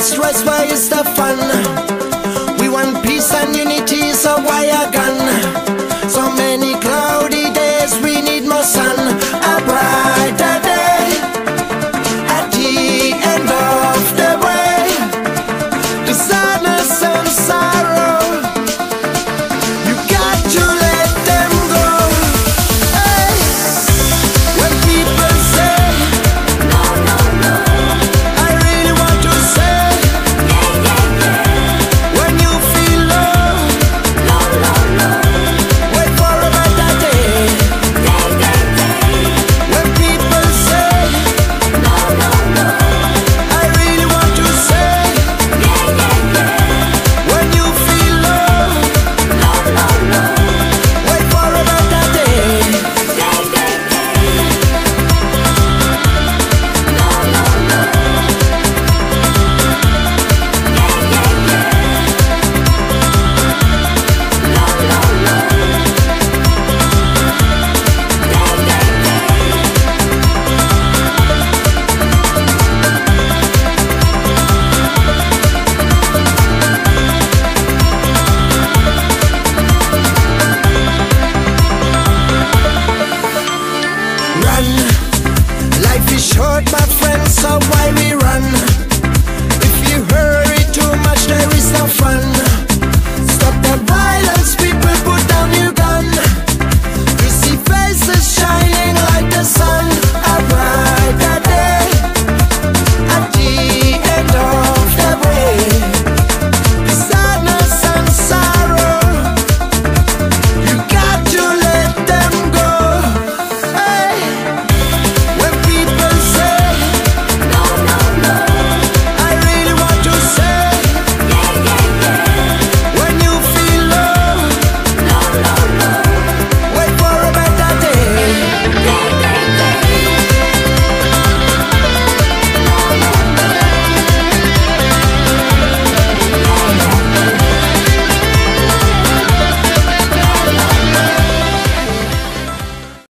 stress why is the fun. life is short, my friend, so why we